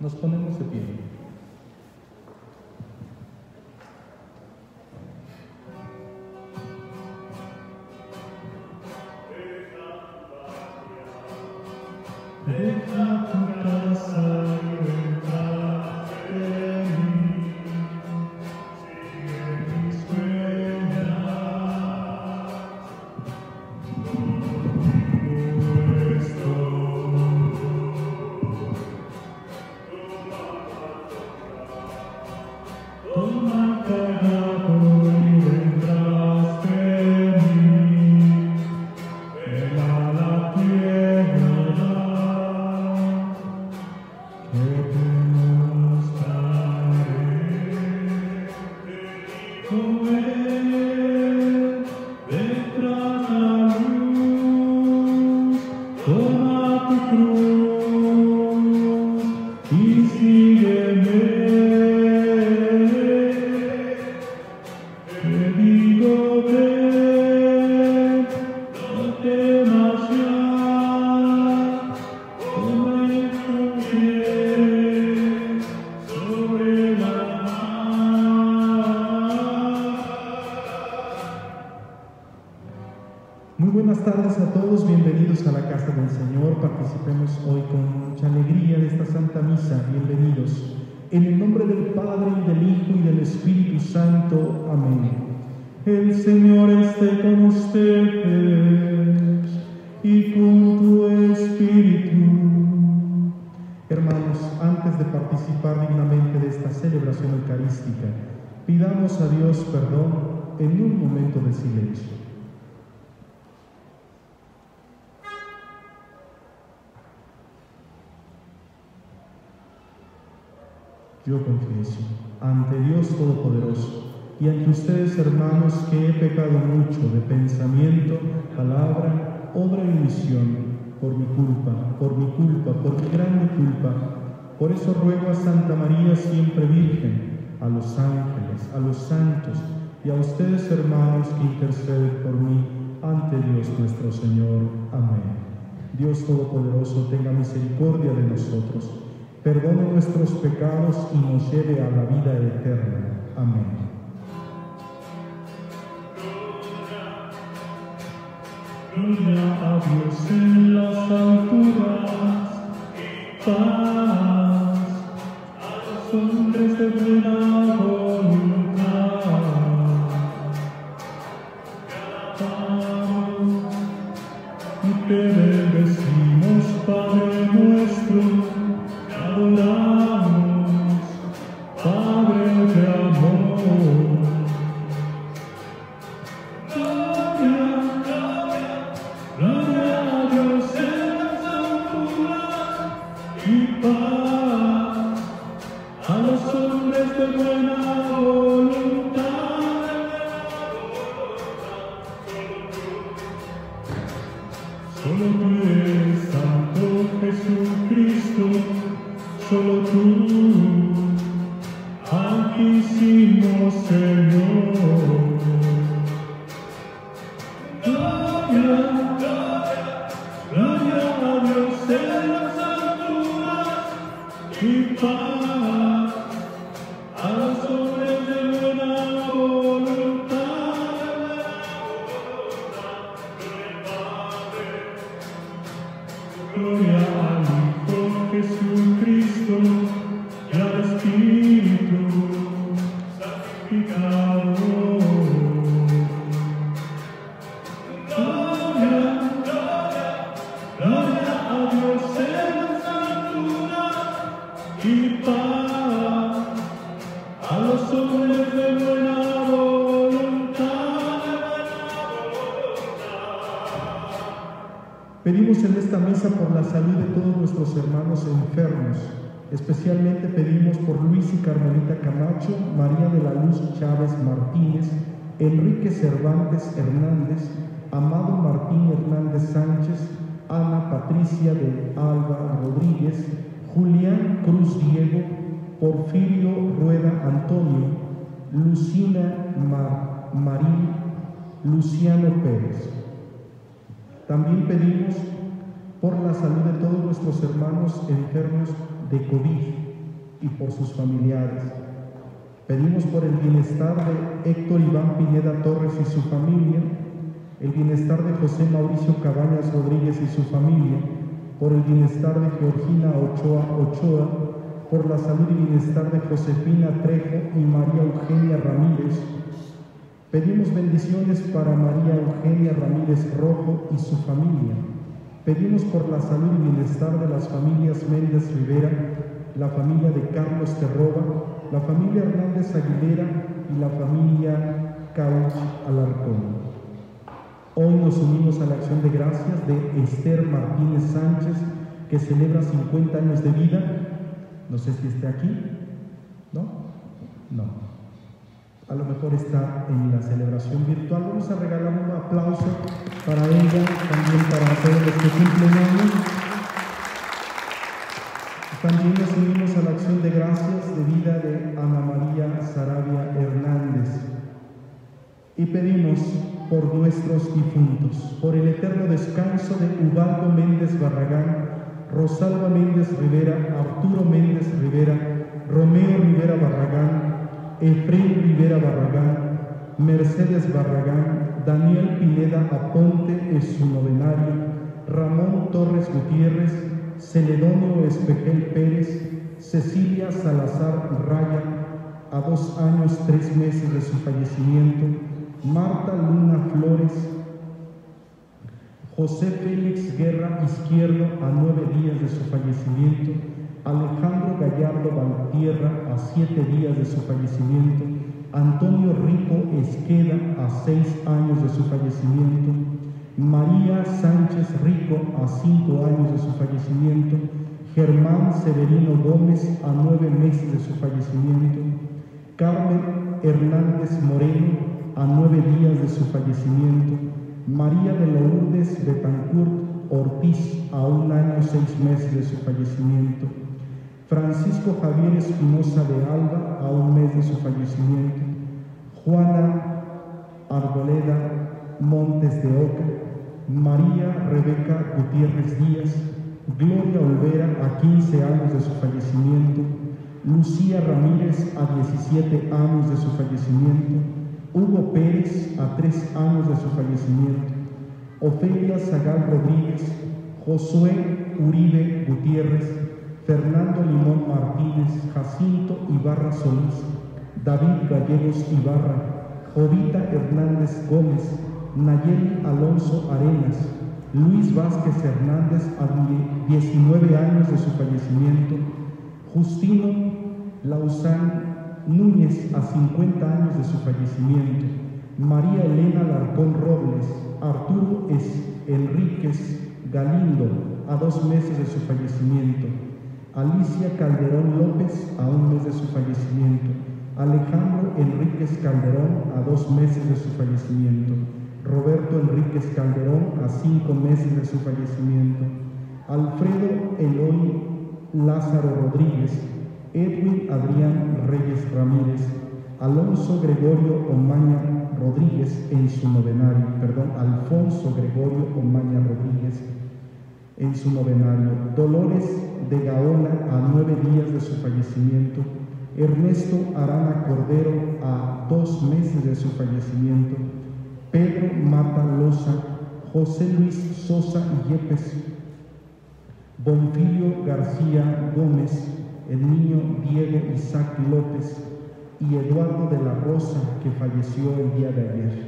Nos ponemos de pie. away. Hermanos, que he pecado mucho de pensamiento, palabra, obra y omisión, por mi culpa, por mi culpa, por mi grande culpa. Por eso ruego a Santa María, siempre Virgen, a los ángeles, a los santos y a ustedes, hermanos, que interceden por mí ante Dios nuestro Señor. Amén. Dios Todopoderoso, tenga misericordia de nosotros perdone nuestros pecados y nos lleve a la vida eterna. Amén. Gloria a Dios en las alturas, paz nuestros hermanos enfermos. Especialmente pedimos por Luis y Carmelita Camacho, María de la Luz Chávez Martínez, Enrique Cervantes Hernández, Amado Martín Hernández Sánchez, Ana Patricia de Alba Rodríguez, Julián Cruz Diego, Porfirio Rueda Antonio, Lucina Mar Marí, Luciano Pérez. También pedimos por la salud de todos nuestros hermanos enfermos de COVID, y por sus familiares. Pedimos por el bienestar de Héctor Iván Pineda Torres y su familia, el bienestar de José Mauricio Cabañas Rodríguez y su familia, por el bienestar de Georgina Ochoa Ochoa, por la salud y bienestar de Josefina Trejo y María Eugenia Ramírez. Pedimos bendiciones para María Eugenia Ramírez Rojo y su familia. Pedimos por la salud y bienestar de las familias Méndez Rivera, la familia de Carlos Terroba, la familia Hernández Aguilera y la familia Cauch Alarcón. Hoy nos unimos a la acción de gracias de Esther Martínez Sánchez, que celebra 50 años de vida. No sé si esté aquí, ¿no? No. A lo mejor está en la celebración virtual. Vamos a regalar un aplauso para ella, también para todos los que años. También nos unimos a la acción de gracias de vida de Ana María Sarabia Hernández. Y pedimos por nuestros difuntos, por el eterno descanso de Ubaldo Méndez Barragán, Rosalba Méndez Rivera, Arturo Méndez Rivera, Romeo Rivera Barragán, Efraín Rivera Barragán, Mercedes Barragán, Daniel Pineda Aponte en su novenario, Ramón Torres Gutiérrez, Celedonio Espejel Pérez, Cecilia Salazar Raya, a dos años, tres meses de su fallecimiento, Marta Luna Flores, José Félix Guerra Izquierdo a nueve días de su fallecimiento, Alejandro Gallardo Valtierra a siete días de su fallecimiento, Antonio Rico Esqueda a seis años de su fallecimiento, María Sánchez Rico a cinco años de su fallecimiento, Germán Severino Gómez a nueve meses de su fallecimiento, Carmen Hernández Moreno a nueve días de su fallecimiento, María de Lourdes Betancourt Ortiz a un año seis meses de su fallecimiento, Francisco Javier Espinosa de Alba a un mes de su fallecimiento, Juana Arboleda Montes de Oca, María Rebeca Gutiérrez Díaz, Gloria Olvera a 15 años de su fallecimiento, Lucía Ramírez a 17 años de su fallecimiento, Hugo Pérez a tres años de su fallecimiento, Ofelia Zagal Rodríguez, Josué Uribe Gutiérrez, Fernando Limón Martínez, Jacinto Ibarra Solís, David Gallegos Ibarra, Jovita Hernández Gómez, Nayeli Alonso Arenas, Luis Vázquez Hernández a 19 años de su fallecimiento, Justino Lausán Núñez a 50 años de su fallecimiento, María Elena Larcón Robles, Arturo Enríquez Galindo a dos meses de su fallecimiento, Alicia Calderón López a un mes de su fallecimiento, Alejandro Enríquez Calderón a dos meses de su fallecimiento, Roberto Enríquez Calderón a cinco meses de su fallecimiento, Alfredo Eloy Lázaro Rodríguez Edwin Adrián Reyes Ramírez, Alonso Gregorio Omaña Rodríguez en su novenario, perdón, Alfonso Gregorio Omaña Rodríguez en su novenario, Dolores de Gaona a nueve días de su fallecimiento, Ernesto Arana Cordero a dos meses de su fallecimiento, Pedro Mata Loza, José Luis Sosa Yepes, Bonfilio García Gómez, el niño Diego Isaac López y Eduardo de la Rosa, que falleció el día de ayer.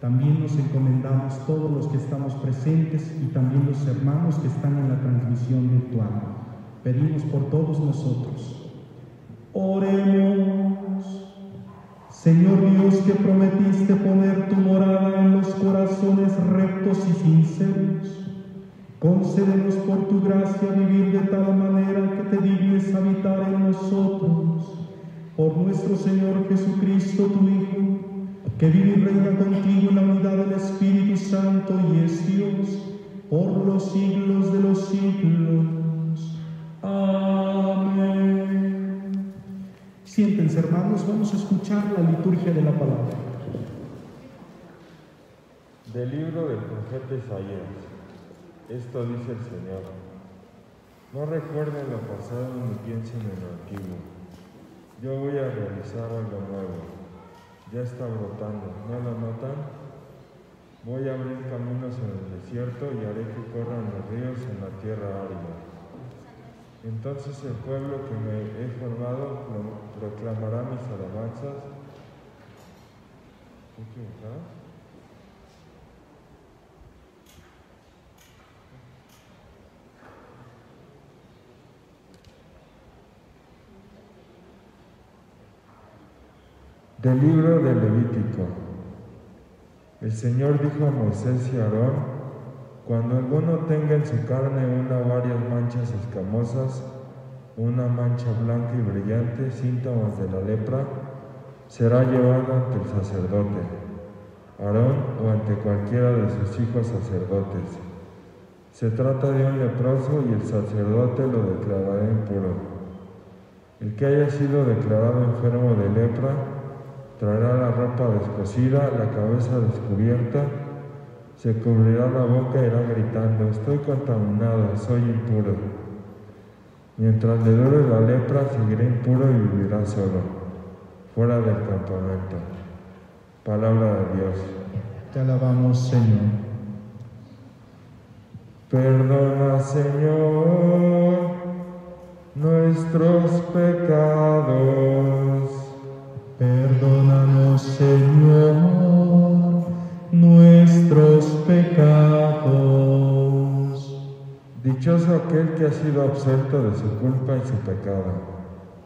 También nos encomendamos todos los que estamos presentes y también los hermanos que están en la transmisión virtual. Pedimos por todos nosotros. Oremos. Señor Dios que prometiste poner tu morada en los corazones rectos y sinceros Concédenos por tu gracia vivir de tal manera que te dignes habitar en nosotros. Por nuestro Señor Jesucristo, tu Hijo, que vive y reina contigo en la unidad del Espíritu Santo y es Dios por los siglos de los siglos. Amén. Siéntense, hermanos, vamos a escuchar la liturgia de la palabra. Del libro del profeta Isaías. Esto dice el Señor. No recuerden lo pasado ni piensen en lo antiguo. Yo voy a realizar algo nuevo. Ya está brotando, ¿no lo notan? Voy a abrir caminos en el desierto y haré que corran los ríos en la tierra árida. Entonces el pueblo que me he formado proclamará mis alabanzas. Del libro de Levítico. El Señor dijo a Moisés y a Aarón, cuando alguno tenga en su carne una o varias manchas escamosas, una mancha blanca y brillante, síntomas de la lepra, será llevado ante el sacerdote, Aarón o ante cualquiera de sus hijos sacerdotes. Se trata de un leproso y el sacerdote lo declarará impuro. El que haya sido declarado enfermo de lepra traerá la ropa descosida, la cabeza descubierta, se cubrirá la boca y irá gritando, estoy contaminado, soy impuro. Mientras le dure la lepra, seguirá impuro y vivirá solo, fuera del campamento. Palabra de Dios. Te alabamos, Señor. Perdona, Señor, nuestros pecados. Perdónanos, Señor nuestros pecados. Dichoso aquel que ha sido absuelto de su culpa y su pecado.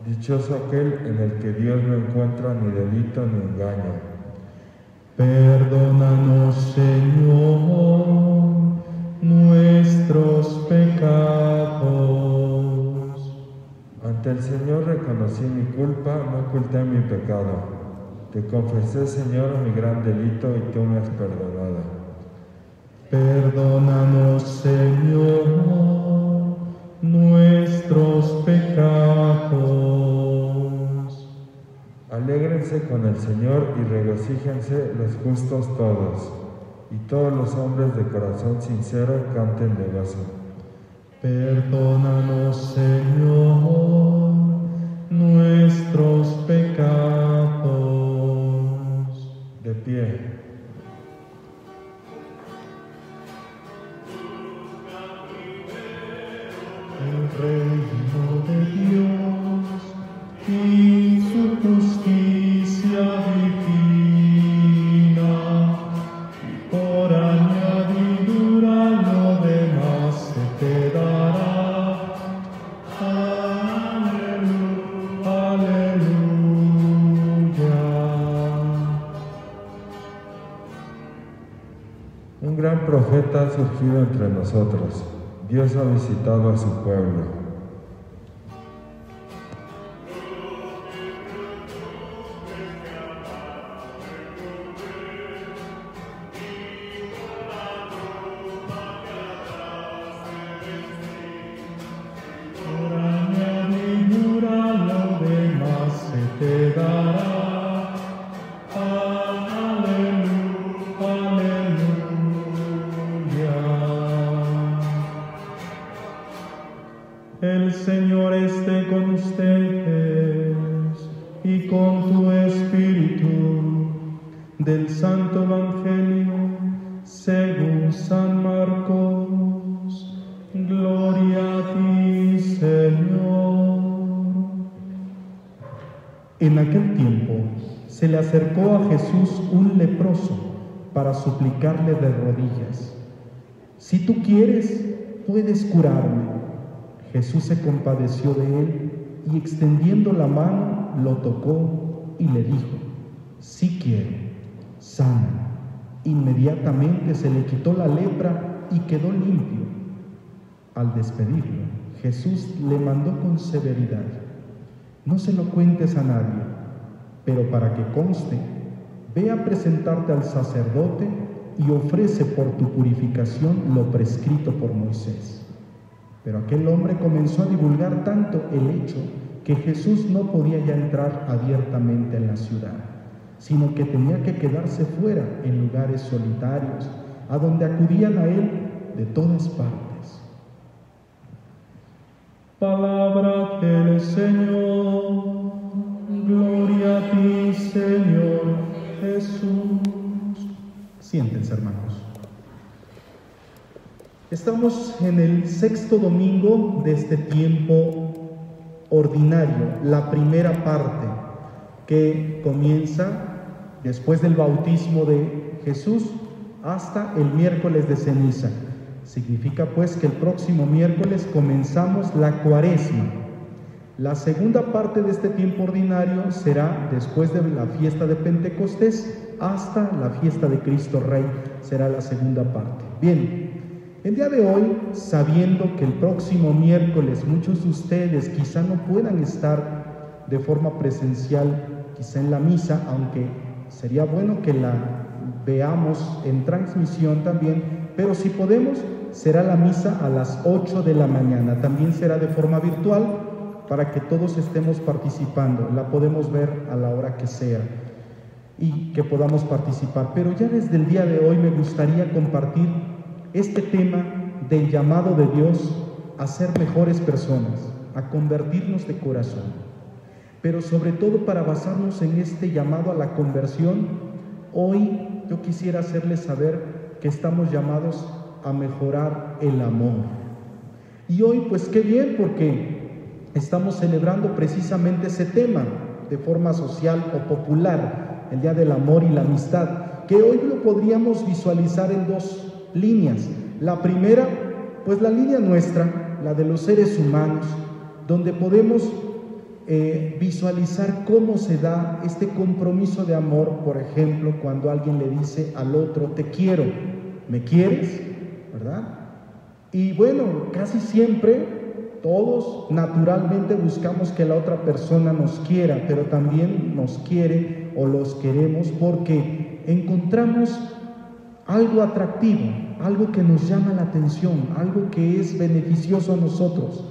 Dichoso aquel en el que Dios no encuentra ni delito ni engaño. Perdónanos, Señor, nuestros pecados. Ante el Señor reconocí mi culpa, no oculté mi pecado. Te confesé, Señor, mi gran delito y tú me has perdonado. Perdónanos, Señor, nuestros pecados. Alégrense con el Señor y regocíjense los justos todos, y todos los hombres de corazón sincero canten de gozo. Perdónanos, Señor, nuestros pecados de pie. El reino de Dios y entre nosotros. Dios ha visitado a su pueblo. Suplicarle de rodillas, si tú quieres, puedes curarme. Jesús se compadeció de él y extendiendo la mano lo tocó y le dijo, si quiero, sana. Inmediatamente se le quitó la lepra y quedó limpio. Al despedirlo, Jesús le mandó con severidad, no se lo cuentes a nadie pero para que conste, ve a presentarte al sacerdote y ofrece por tu purificación lo prescrito por Moisés. Pero aquel hombre comenzó a divulgar tanto el hecho que Jesús no podía ya entrar abiertamente en la ciudad, sino que tenía que quedarse fuera en lugares solitarios, a donde acudían a él de todas partes. Palabra del Señor. Gloria a ti, Señor Jesús. Siéntense, hermanos. Estamos en el sexto domingo de este tiempo ordinario, la primera parte, que comienza después del bautismo de Jesús hasta el miércoles de ceniza. Significa pues que el próximo miércoles comenzamos la cuaresma. La segunda parte de este tiempo ordinario será después de la fiesta de Pentecostés hasta la fiesta de Cristo Rey. Será la segunda parte. Bien, el día de hoy, sabiendo que el próximo miércoles muchos de ustedes quizá no puedan estar de forma presencial, quizá en la misa, aunque sería bueno que la veamos en transmisión también, pero si podemos, será la misa a las 8 de la mañana. También será de forma virtual para que todos estemos participando. La podemos ver a la hora que sea y que podamos participar. Pero ya desde el día de hoy me gustaría compartir este tema del llamado de Dios a ser mejores personas, a convertirnos de corazón. Pero sobre todo para basarnos en este llamado a la conversión, hoy yo quisiera hacerles saber que estamos llamados a mejorar el amor. Y hoy pues qué bien porque estamos celebrando precisamente ese tema de forma social o popular, el Día del Amor y la Amistad, que hoy lo podríamos visualizar en dos líneas. La primera, pues la línea nuestra, la de los seres humanos, donde podemos eh, visualizar cómo se da este compromiso de amor, por ejemplo, cuando alguien le dice al otro, te quiero, ¿me quieres? ¿verdad? Y bueno, casi siempre todos naturalmente buscamos que la otra persona nos quiera, pero también nos quiere o los queremos porque encontramos algo atractivo, algo que nos llama la atención, algo que es beneficioso a nosotros.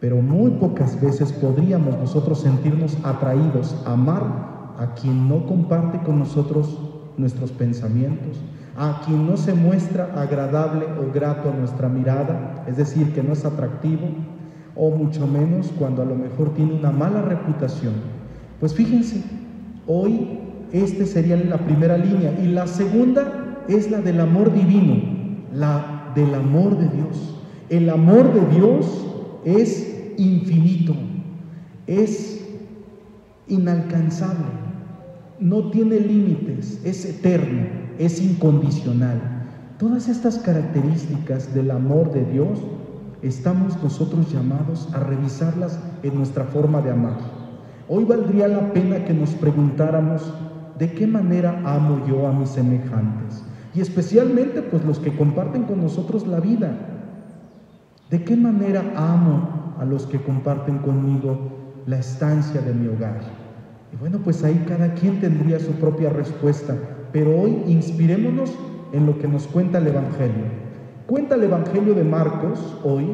Pero muy pocas veces podríamos nosotros sentirnos atraídos, amar a quien no comparte con nosotros nuestros pensamientos, a quien no se muestra agradable o grato a nuestra mirada, es decir, que no es atractivo, o mucho menos cuando a lo mejor tiene una mala reputación. Pues fíjense, hoy este sería la primera línea y la segunda es la del amor divino, la del amor de Dios. El amor de Dios es infinito, es inalcanzable, no tiene límites, es eterno, es incondicional. Todas estas características del amor de Dios estamos nosotros llamados a revisarlas en nuestra forma de amar. Hoy valdría la pena que nos preguntáramos de qué manera amo yo a mis semejantes y especialmente pues los que comparten con nosotros la vida. ¿De qué manera amo a los que comparten conmigo la estancia de mi hogar? Y bueno, pues ahí cada quien tendría su propia respuesta, pero hoy inspirémonos en lo que nos cuenta el Evangelio. Cuenta el Evangelio de Marcos hoy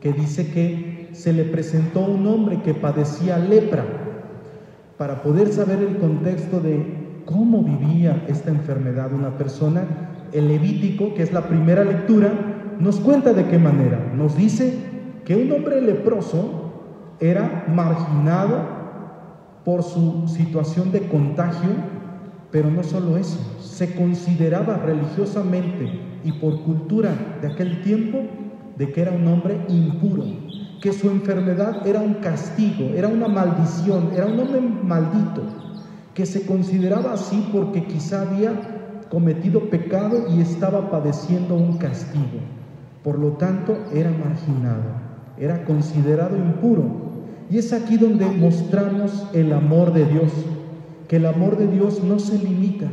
que dice que se le presentó un hombre que padecía lepra para poder saber el contexto de cómo vivía esta enfermedad una persona. El Levítico, que es la primera lectura, nos cuenta de qué manera. Nos dice que un hombre leproso era marginado por su situación de contagio, pero no solo eso, se consideraba religiosamente y por cultura de aquel tiempo de que era un hombre impuro, que su enfermedad era un castigo, era una maldición, era un hombre maldito, que se consideraba así porque quizá había cometido pecado y estaba padeciendo un castigo. Por lo tanto, era marginado, era considerado impuro. Y es aquí donde mostramos el amor de Dios, que el amor de Dios no se limita,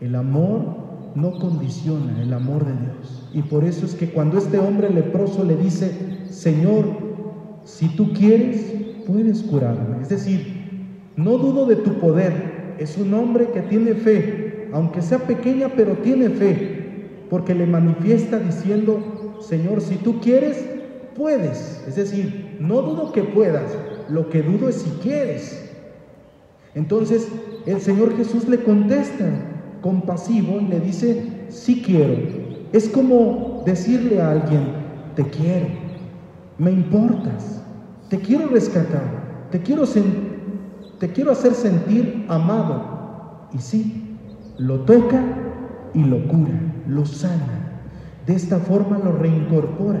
el amor no condiciona el amor de Dios. Y por eso es que cuando este hombre leproso le dice, Señor, si tú quieres, puedes curarme. Es decir, no dudo de tu poder. Es un hombre que tiene fe, aunque sea pequeña, pero tiene fe, porque le manifiesta diciendo, Señor, si tú quieres, puedes. Es decir, no dudo que puedas, lo que dudo es si quieres. Entonces el Señor Jesús le contesta compasivo y le dice, sí quiero. Es como decirle a alguien, te quiero. me importas, te quiero rescatar, te quiero, te quiero hacer sentir amado. Y sí, lo toca y lo cura, lo sana. De esta forma lo reincorpora,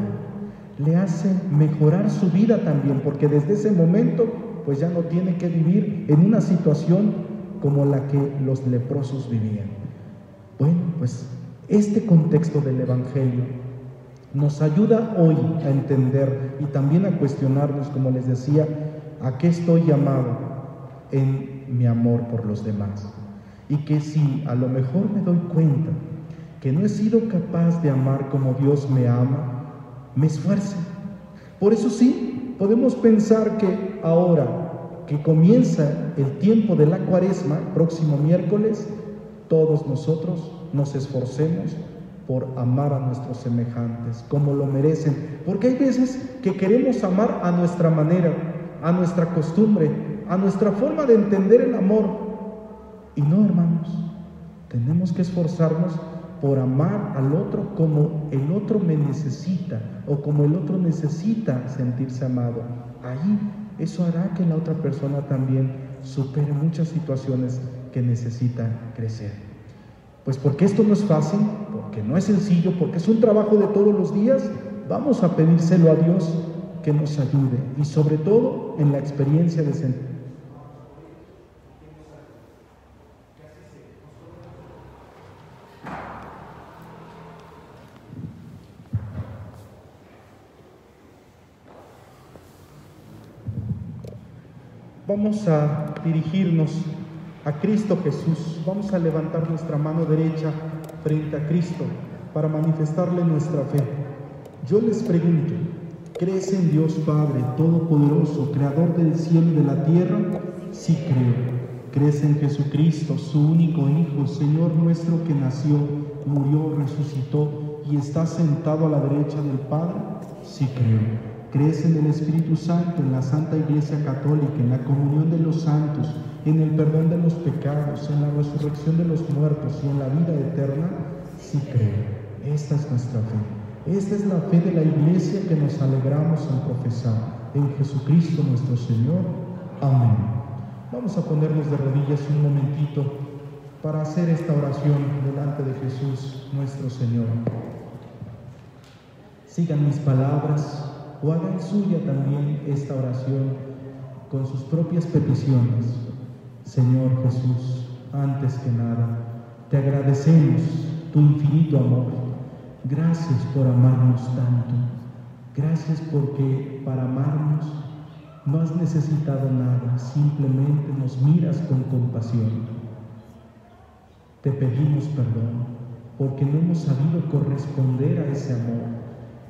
le hace mejorar su vida también, porque desde ese momento pues ya no tiene que vivir en una situación como la que los leprosos vivían. Bueno, pues este contexto del Evangelio nos ayuda hoy a entender y también a cuestionarnos, como les decía, a qué estoy llamado en mi amor por los demás. Y que si a lo mejor me doy cuenta que no he sido capaz de amar como Dios me ama, me esfuerce. Por eso sí, podemos pensar que ahora que comienza el tiempo de la cuaresma, próximo miércoles, todos nosotros nos esforcemos por amar a nuestros semejantes como lo merecen. Porque hay veces que queremos amar a nuestra manera, a nuestra costumbre, a nuestra forma de entender el amor. Y no, hermanos, tenemos que esforzarnos por amar al otro como el otro me necesita o como el otro necesita sentirse amado. Ahí eso hará que la otra persona también supere muchas situaciones que necesita crecer. Pues porque esto no es fácil, porque no es sencillo, porque es un trabajo de todos los días, vamos a pedírselo a Dios que nos ayude y sobre todo en la experiencia de sentir. Vamos a dirigirnos a Cristo Jesús. Vamos a levantar nuestra mano derecha frente a Cristo para manifestarle nuestra fe. Yo les pregunto, ¿crees en Dios Padre Todopoderoso, Creador del cielo y de la tierra? Sí creo. ¿Crees en Jesucristo, su único Hijo, Señor nuestro que nació, murió, resucitó y está sentado a la derecha del Padre? Sí creo. ¿Crees en el Espíritu Santo, en la Santa Iglesia Católica, en la comunión de los santos? en el perdón de los pecados, en la resurrección de los muertos y en la vida eterna? Sí creo. Esta es nuestra fe. Esta es la fe de la iglesia que nos alegramos en profesar. En Jesucristo nuestro Señor. Amén. Vamos a ponernos de rodillas un momentito para hacer esta oración delante de Jesús nuestro Señor. Sigan mis palabras o hagan suya también esta oración con sus propias peticiones. Señor Jesús, antes que nada, te agradecemos tu infinito amor. Gracias por amarnos tanto. Gracias porque para amarnos no has necesitado nada, simplemente nos miras con compasión. Te pedimos perdón porque no hemos sabido corresponder a ese amor.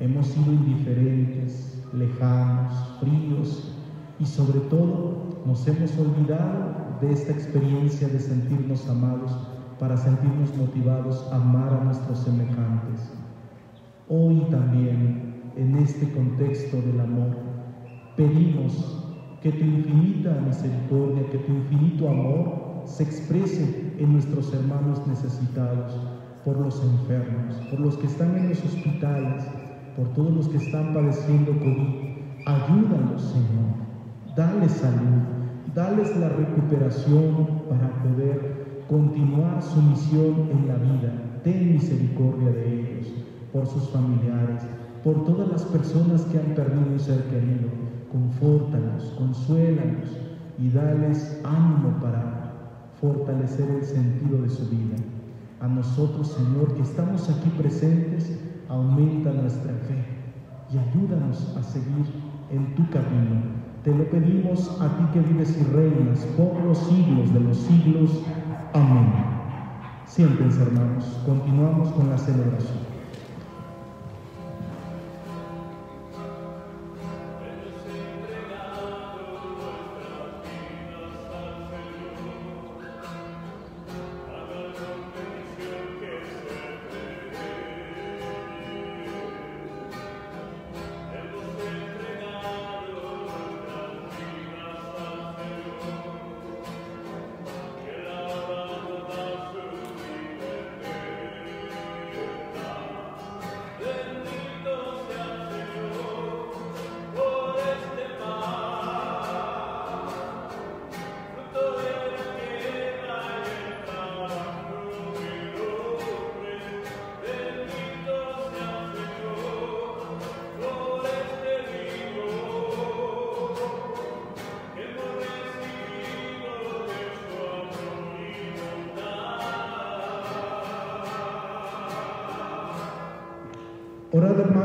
Hemos sido indiferentes, lejanos, fríos y sobre todo nos hemos olvidado de esta experiencia de sentirnos amados para sentirnos motivados a amar a nuestros semejantes. Hoy también, en este contexto del amor, pedimos que tu infinita misericordia, que tu infinito amor se exprese en nuestros hermanos necesitados, por los enfermos, por los que están en los hospitales, por todos los que están padeciendo COVID. Ayúdanos, Señor. Dale salud Dales la recuperación para poder continuar su misión en la vida. Ten misericordia de ellos, por sus familiares, por todas las personas que han perdido un ser querido. Confórtalos, consuélalos y dales ánimo para fortalecer el sentido de su vida. A nosotros, Señor, que estamos aquí presentes, aumenta nuestra fe y ayúdanos a seguir en tu camino te lo pedimos a ti que vives y reinas por los siglos de los siglos. Amén. Siéntense, hermanos. Continuamos con la celebración.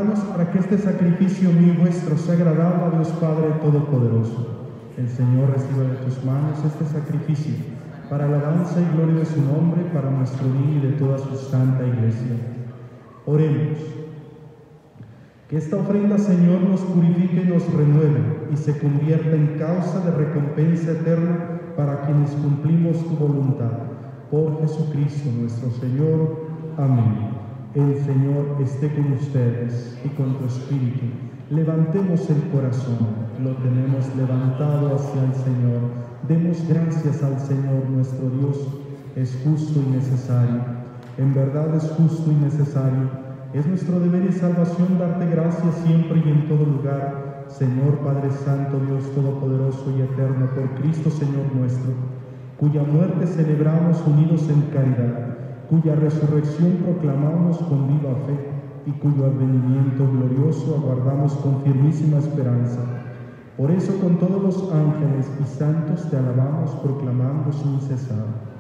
Para que este sacrificio mío y vuestro sea agradable a Dios Padre Todopoderoso. El Señor reciba de tus manos este sacrificio para alabanza y gloria de su nombre, para nuestro bien y de toda su santa iglesia. Oremos. Que esta ofrenda, Señor, nos purifique y nos renueve y se convierta en causa de recompensa eterna para quienes cumplimos tu voluntad. Por Jesucristo nuestro Señor. Amén. El Señor esté con ustedes y con tu espíritu. Levantemos el corazón, lo tenemos levantado hacia el Señor. Demos gracias al Señor nuestro Dios. Es justo y necesario. En verdad es justo y necesario. Es nuestro deber y salvación darte gracias siempre y en todo lugar, Señor Padre Santo, Dios Todopoderoso y Eterno, por Cristo Señor nuestro, cuya muerte celebramos unidos en caridad, cuya resurrección proclamamos con viva fe y cuyo advenimiento glorioso aguardamos con firmísima esperanza. Por eso con todos los ángeles y santos te alabamos proclamando sin cesar.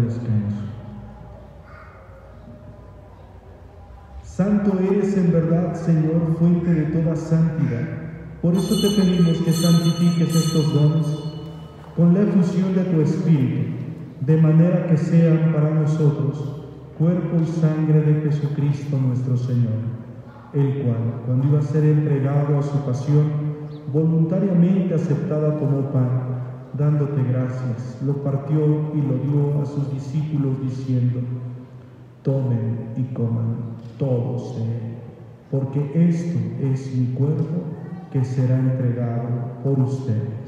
Descanso. Santo eres en verdad, Señor, fuente de toda santidad. Por eso te pedimos que santifiques estos dones con la efusión de tu Espíritu, de manera que sean para nosotros cuerpo y sangre de Jesucristo nuestro Señor el cual, cuando iba a ser entregado a su pasión, voluntariamente aceptada tomó pan, dándote gracias, lo partió y lo dio a sus discípulos diciendo, tomen y coman todos él, porque esto es mi cuerpo que será entregado por ustedes.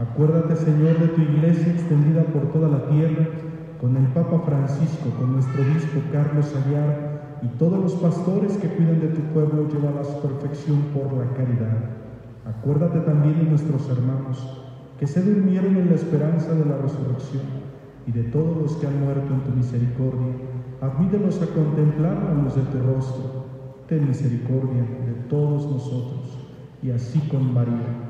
Acuérdate, Señor, de tu iglesia extendida por toda la tierra, con el Papa Francisco, con nuestro obispo Carlos Ayar y todos los pastores que cuidan de tu pueblo, lleva a su perfección por la caridad. Acuérdate también de nuestros hermanos que se durmieron en la esperanza de la resurrección y de todos los que han muerto en tu misericordia. Admítelos a contemplar la de tu rostro. Ten misericordia de todos nosotros y así con María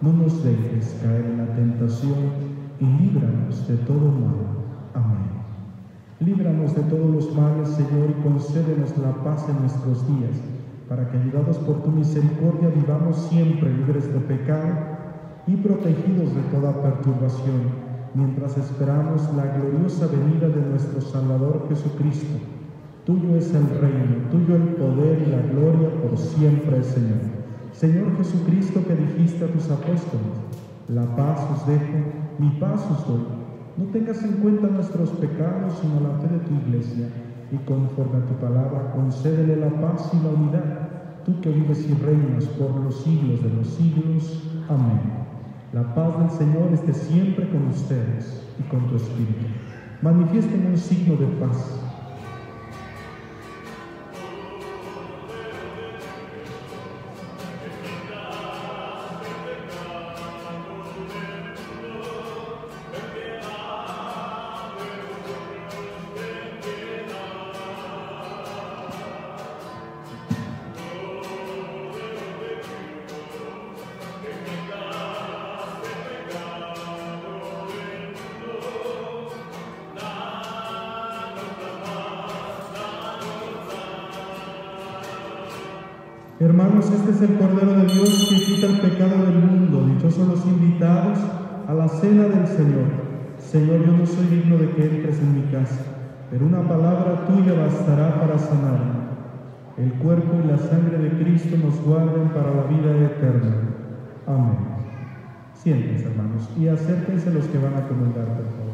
No nos dejes caer en la tentación y líbranos de todo mal. Amén. Líbranos de todos los males, Señor, y concédenos la paz en nuestros días, para que, ayudados por tu misericordia, vivamos siempre libres de pecado y protegidos de toda perturbación, mientras esperamos la gloriosa venida de nuestro Salvador Jesucristo. Tuyo es el reino, tuyo el poder y la gloria por siempre, Señor. Señor Jesucristo, que dijiste a tus apóstoles, la paz os dejo, mi paz os doy. No tengas en cuenta nuestros pecados, sino la fe de tu iglesia, y conforme a tu palabra, concédele la paz y la unidad, tú que vives y reinas por los siglos de los siglos. Amén. La paz del Señor esté siempre con ustedes y con tu espíritu. Manifiesten un signo de paz. Hermanos, este es el Cordero de Dios que quita el pecado del mundo. Dichosos los invitados a la cena del Señor. Señor, yo no soy digno de que entres en mi casa, pero una palabra tuya bastará para sanarme. El cuerpo y la sangre de Cristo nos guarden para la vida eterna. Amén. Siéntense, hermanos, y acérquense los que van a comulgar, por favor.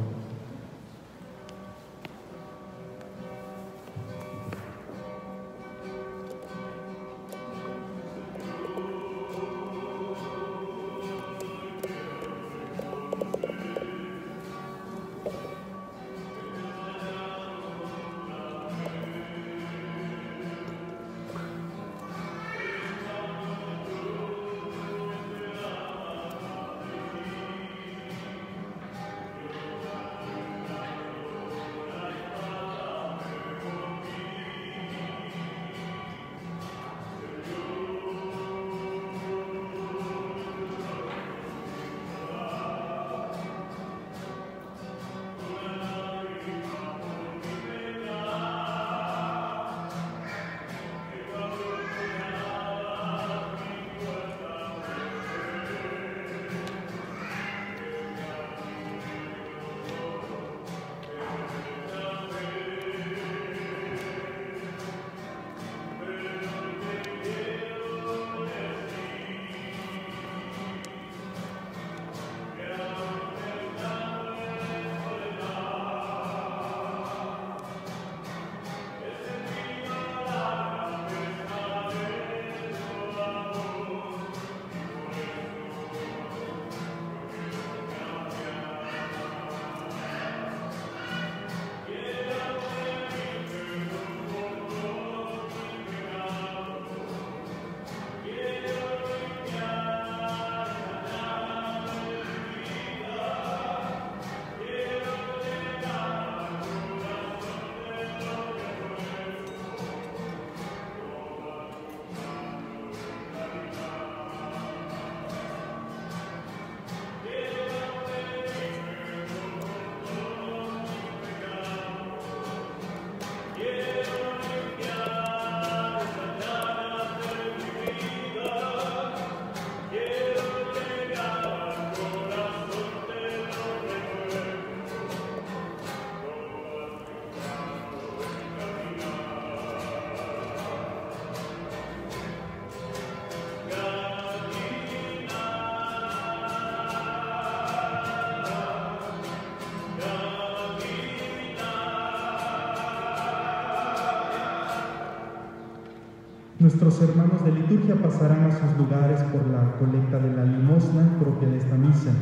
Nuestros hermanos de liturgia pasarán a sus lugares por la colecta de la limosna propia de esta misa.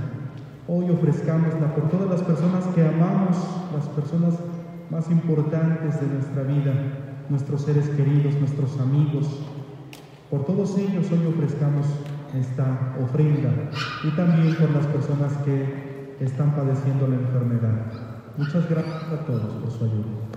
Hoy ofrezcámosla por todas las personas que amamos, las personas más importantes de nuestra vida, nuestros seres queridos, nuestros amigos. Por todos ellos hoy ofrezcamos esta ofrenda y también por las personas que están padeciendo la enfermedad. Muchas gracias a todos por su ayuda.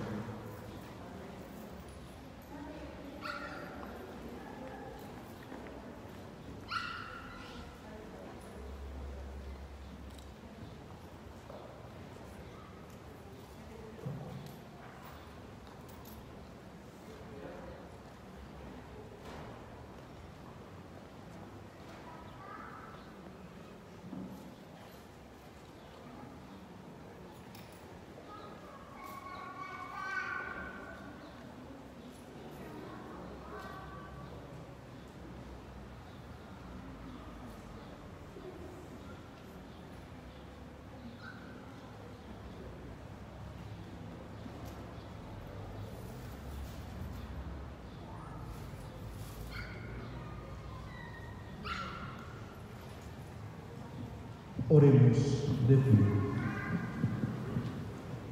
Oremos de pie.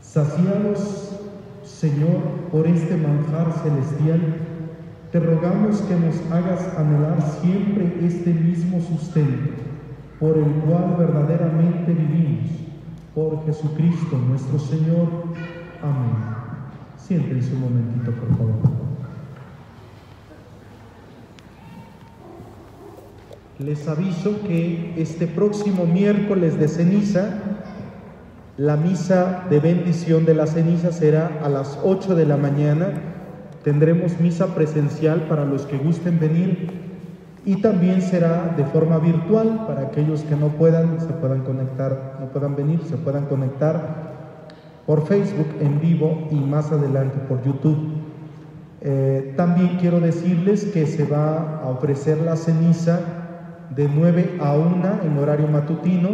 Saciados, Señor, por este manjar celestial, te rogamos que nos hagas anhelar siempre este mismo sustento, por el cual verdaderamente vivimos. Por Jesucristo nuestro Señor. Amén. Siéntense un momentito, por favor. Les aviso que este próximo miércoles de ceniza, la misa de bendición de la ceniza será a las 8 de la mañana. Tendremos misa presencial para los que gusten venir y también será de forma virtual para aquellos que no puedan, se puedan conectar, no puedan venir, se puedan conectar por Facebook en vivo y más adelante por YouTube. Eh, también quiero decirles que se va a ofrecer la ceniza de 9 a 1 en horario matutino.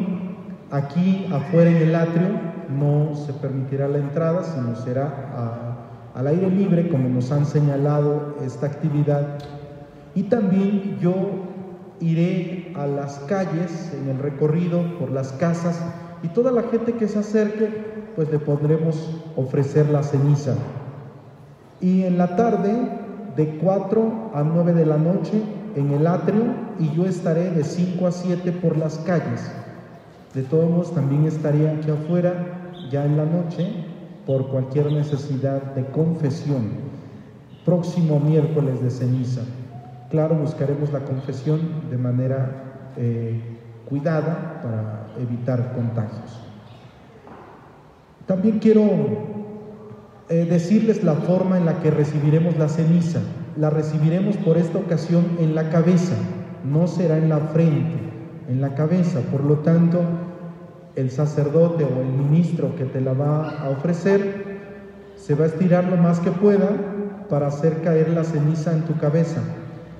Aquí afuera en el atrio no se permitirá la entrada, sino será al aire libre, como nos han señalado esta actividad. Y también yo iré a las calles en el recorrido por las casas y toda la gente que se acerque, pues le podremos ofrecer la ceniza. Y en la tarde, de 4 a 9 de la noche, en el atrio y yo estaré de 5 a 7 por las calles. De todos modos, también estaré aquí afuera ya en la noche por cualquier necesidad de confesión. Próximo miércoles de ceniza. Claro, buscaremos la confesión de manera eh, cuidada para evitar contagios. También quiero eh, decirles la forma en la que recibiremos la ceniza la recibiremos por esta ocasión en la cabeza, no será en la frente, en la cabeza. Por lo tanto, el sacerdote o el ministro que te la va a ofrecer se va a estirar lo más que pueda para hacer caer la ceniza en tu cabeza.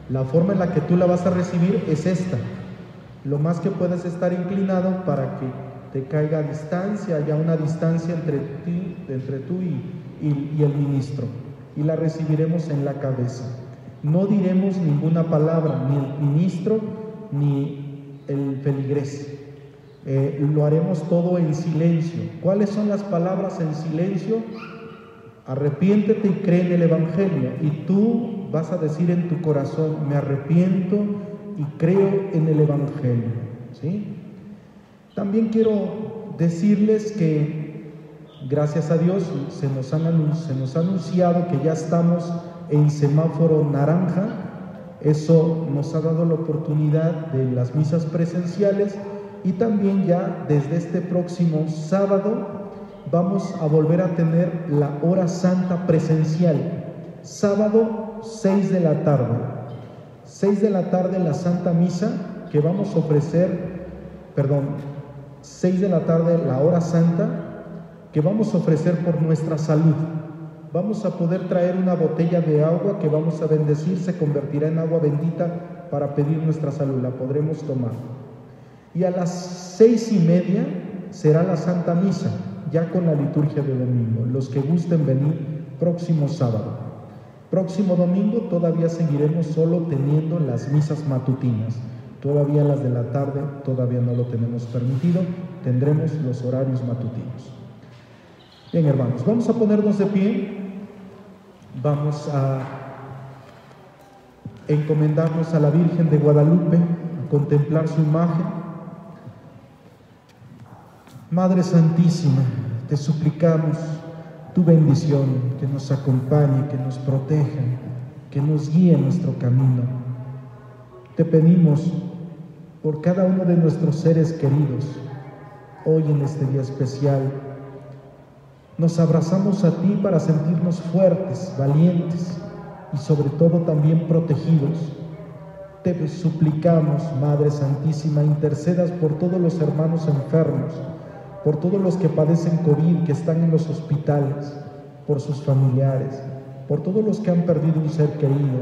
La forma en la que tú la vas a recibir es esta. Lo más que puedes estar inclinado para que te caiga a distancia, haya una distancia entre, ti, entre tú y el ministro y la recibiremos en la cabeza. No diremos ninguna palabra, ni el ministro ni el feligrés. Eh, lo haremos todo en silencio. ¿Cuáles son las palabras en silencio? Arrepiéntete y cree en el Evangelio. Y tú vas a decir en tu corazón, me arrepiento y creo en el Evangelio. ¿Sí? También quiero decirles que Gracias a Dios se nos, se nos ha anunciado que ya estamos en semáforo naranja. Eso nos ha dado la oportunidad de las misas presenciales y también ya desde este próximo sábado vamos a volver a tener la hora santa presencial. Sábado 6 de la tarde. 6 de la tarde la Santa Misa que vamos a ofrecer, perdón, 6 de la tarde la hora santa que vamos a ofrecer por nuestra salud. Vamos a poder traer una botella de agua que vamos a bendecir, se convertirá en agua bendita para pedir nuestra salud, la podremos tomar. Y a las seis y media será la Santa Misa, ya con la liturgia de domingo, los que gusten venir próximo sábado. Próximo domingo todavía seguiremos solo teniendo las misas matutinas. Todavía las de la tarde todavía no lo tenemos permitido. Tendremos los horarios matutinos. Bien, hermanos, vamos a ponernos de pie. Vamos a encomendarnos a la Virgen de Guadalupe, a contemplar su imagen. Madre Santísima, te suplicamos tu bendición, que nos acompañe, que nos proteja, que nos guíe en nuestro camino. Te pedimos por cada uno de nuestros seres queridos, hoy en este día especial, nos abrazamos a ti para sentirnos fuertes, valientes y sobre todo también protegidos. Te suplicamos, Madre Santísima, intercedas por todos los hermanos enfermos, por todos los que padecen COVID, que están en los hospitales, por sus familiares, por todos los que han perdido un ser querido.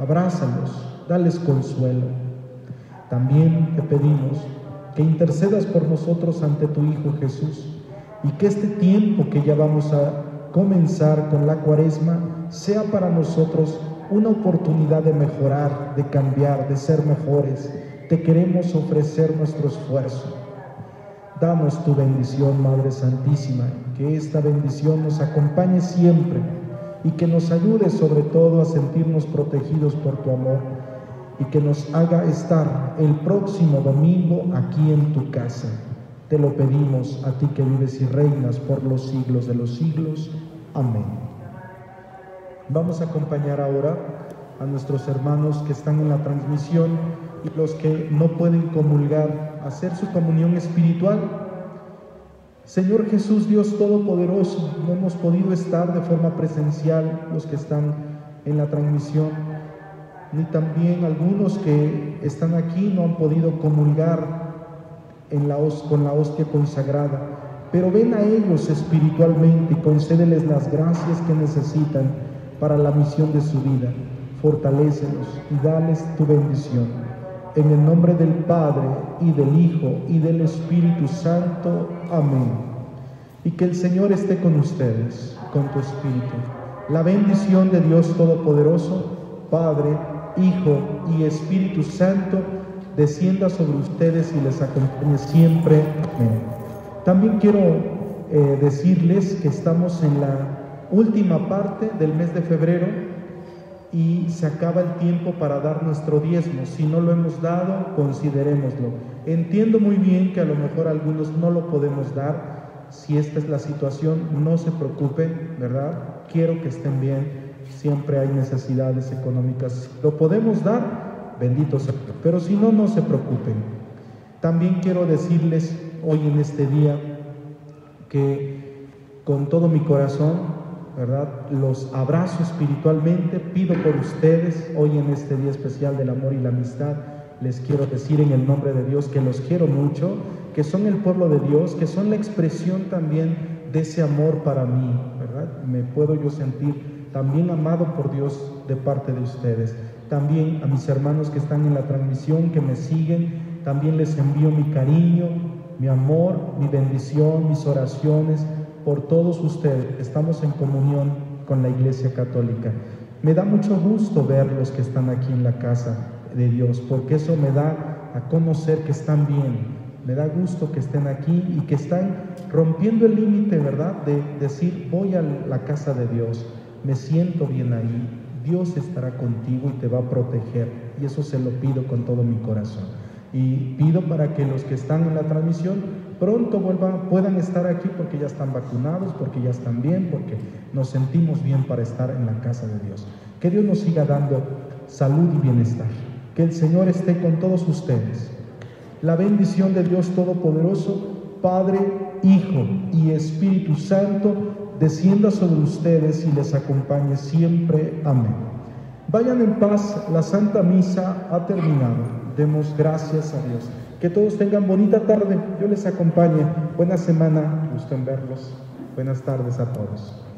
Abrázalos, dales consuelo. También te pedimos que intercedas por nosotros ante tu Hijo Jesús y que este tiempo que ya vamos a comenzar con la cuaresma sea para nosotros una oportunidad de mejorar, de cambiar, de ser mejores. Te queremos ofrecer nuestro esfuerzo Danos tu bendición, Madre Santísima, que esta bendición nos acompañe siempre y que nos ayude sobre todo a sentirnos protegidos por tu amor y que nos haga estar el próximo domingo aquí en tu casa. Te lo pedimos a ti que vives y reinas por los siglos de los siglos. Amén. Vamos a acompañar ahora a nuestros hermanos que están en la transmisión y los que no pueden comulgar, hacer su comunión espiritual. Señor Jesús, Dios Todopoderoso, no hemos podido estar de forma presencial los que están en la transmisión, ni también algunos que están aquí no han podido comulgar con la hostia consagrada. Pero ven a ellos espiritualmente y concédeles las gracias que necesitan para la misión de su vida. Fortalécelos y dales tu bendición. En el nombre del Padre y del Hijo y del Espíritu Santo. Amén. Y que el Señor esté con ustedes, con tu Espíritu. La bendición de Dios Todopoderoso, Padre, Hijo y Espíritu Santo, descienda sobre ustedes y les acompañe siempre. También quiero eh, decirles que estamos en la última parte del mes de febrero y se acaba el tiempo para dar nuestro diezmo. Si no lo hemos dado, considerémoslo. Entiendo muy bien que a lo mejor algunos no lo podemos dar. Si esta es la situación, no se preocupen, ¿verdad? Quiero que estén bien. Siempre hay necesidades económicas. Lo podemos dar, bendito sea. Pero si no, no se preocupen. También quiero decirles hoy en este día que con todo mi corazón ¿verdad? Los abrazo espiritualmente, pido por ustedes hoy en este día especial del amor y la amistad. Les quiero decir en el nombre de Dios que los quiero mucho, que son el pueblo de Dios, que son la expresión también de ese amor para mí, ¿verdad? Me puedo yo sentir también amado por Dios de parte de ustedes. También a mis hermanos que están en la transmisión, que me siguen, también les envío mi cariño, mi amor, mi bendición, mis oraciones por todos ustedes. Estamos en comunión con la Iglesia Católica. Me da mucho gusto ver los que están aquí en la casa de Dios, porque eso me da a conocer que están bien. Me da gusto que estén aquí y que están rompiendo el límite, ¿verdad? De decir, voy a la casa de Dios, me siento bien ahí, Dios estará contigo y te va a proteger. Y eso se lo pido con todo mi corazón. Y pido para que los que están en la transmisión pronto vuelvan, puedan estar aquí porque ya están vacunados, porque ya están bien, porque nos sentimos bien para estar en la casa de Dios. Que Dios nos siga dando salud y bienestar. Que el Señor esté con todos ustedes. La bendición de Dios Todopoderoso, Padre, Hijo y Espíritu Santo, descienda sobre ustedes y les acompañe siempre. Amén. Vayan en paz, la Santa Misa ha terminado. Demos gracias a Dios. Que todos tengan bonita tarde. Yo les acompañe. Buena semana. Gusto en verlos. Buenas tardes a todos.